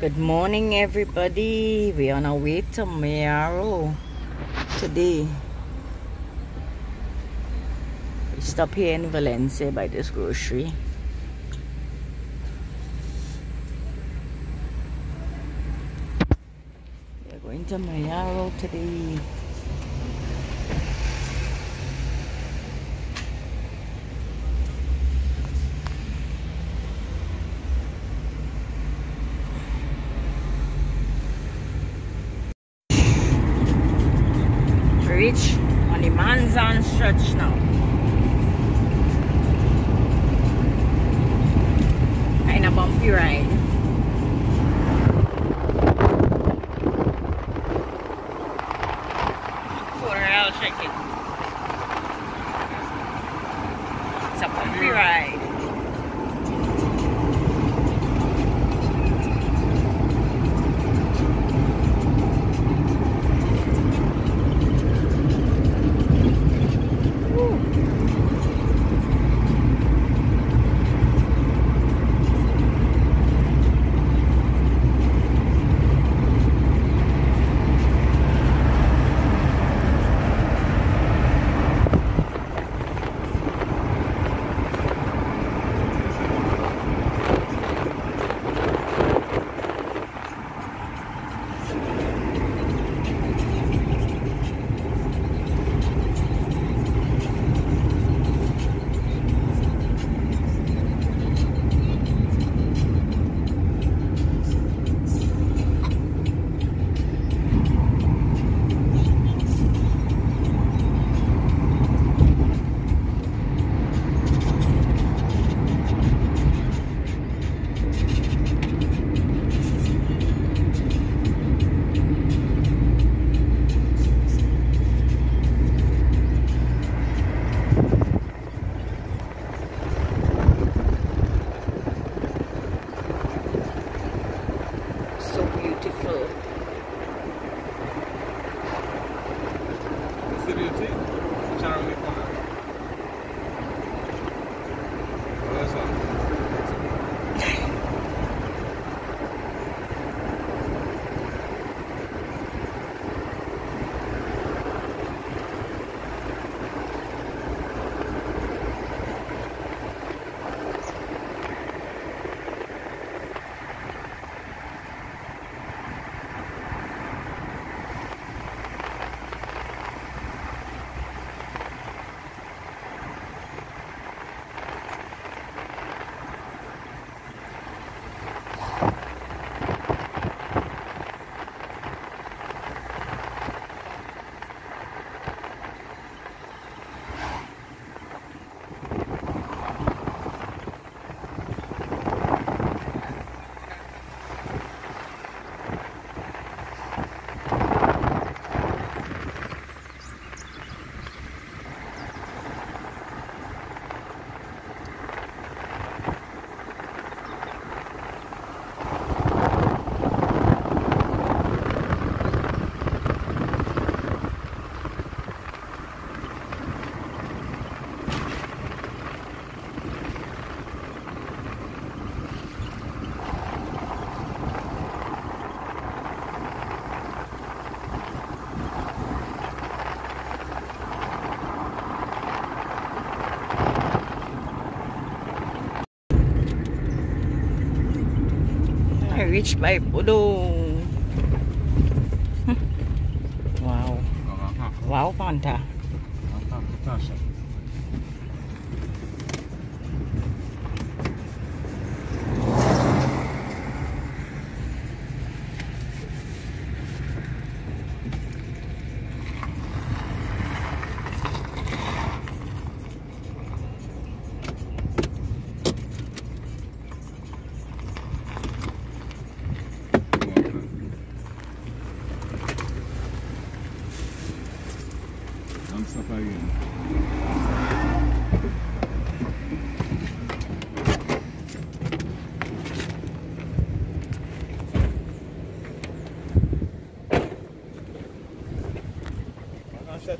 Good morning, everybody. We're on our way to Mayaro today. We stop here in Valencia by this grocery. We're going to Mayaro today. Reach on the Manzan stretch now. Kind of bumpy ride. I reached my Pudong. wow. Wow, Panta.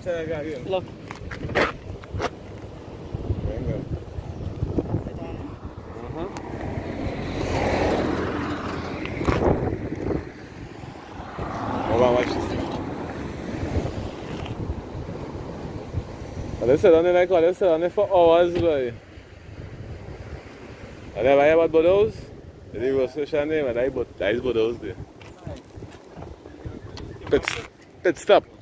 Shut again. Look. Venga. Uh-huh. and watch this. And they sit on there like what? They sit on there for hours, boy. And then I hear about Bodos? They were social name and I but that is Bodos. Pit, pit stop.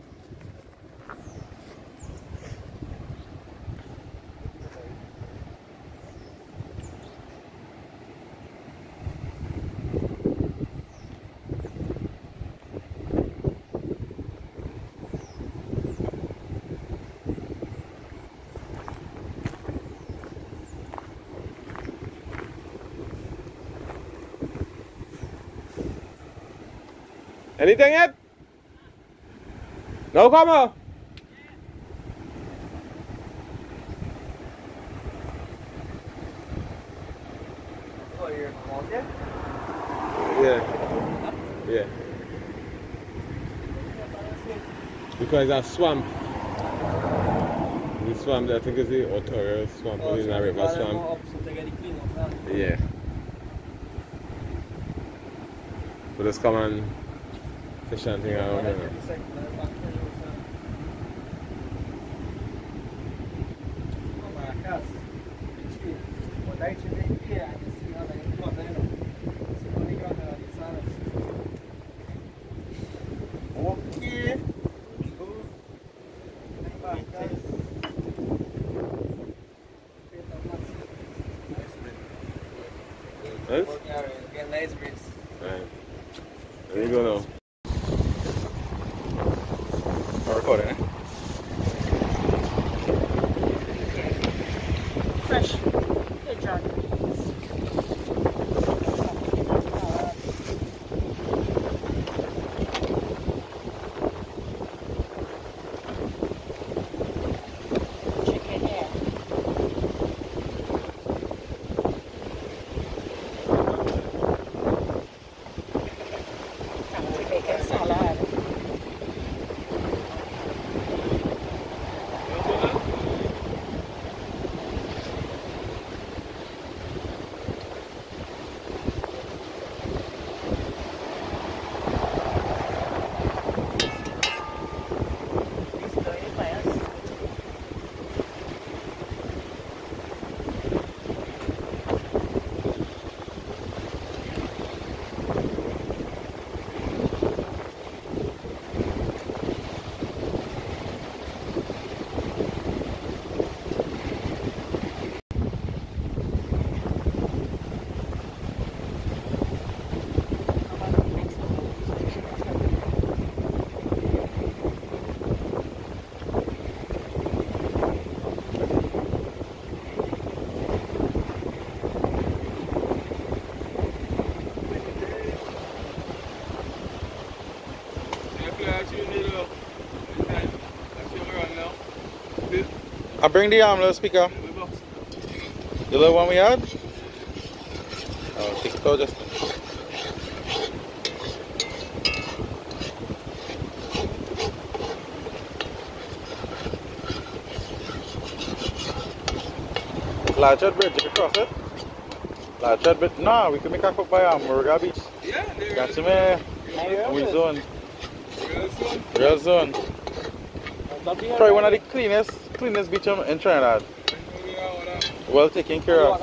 Anything yet? No? Oh. Yeah. Yeah. Because that swamp. The swamp, I think is the Otorial swamp, Oh, or the so River swamp. go up so they get clean up. Yeah. So just come and fish and thing around Like here. 30 seconds, uh, I bring the um, little speaker. The little one we had? Oh, take it out just. Larger bridge, you can cross it. Larger bridge. No, we can make a quick by um, Murga Beach. Yeah, there Got you, man. We zone. Real zone. Probably one of the cleanest, cleanest beach in Trinidad. Well taken care of.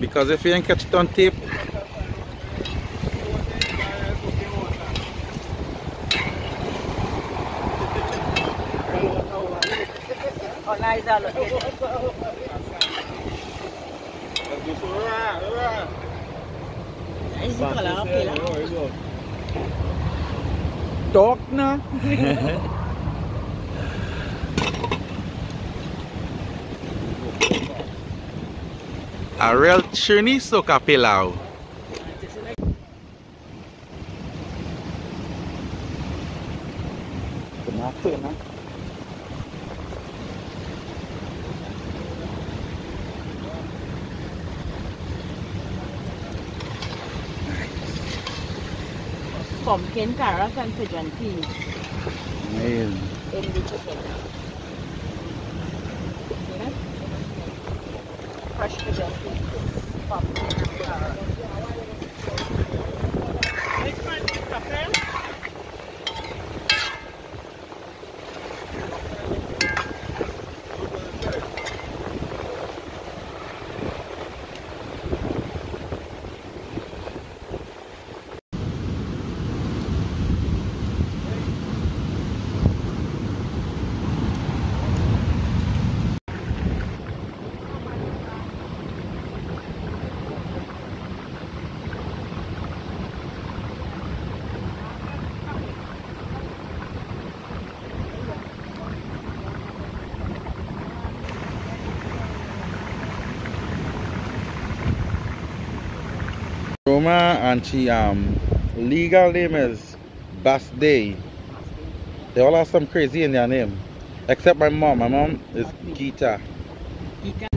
Because if you ain't catch it on tape Oh, nice, I look it. Is it color okay, lah? talk na. A real chuniso capilao. Kenapa na? Pumpkin Carrot Constituency. Ayun. Fresh constituency. Pumpkin Carrot. Which one is the Paloma and she um legal name is Bass Day. They all have some crazy in their name. Except my mom. My mom is Gita. Gita.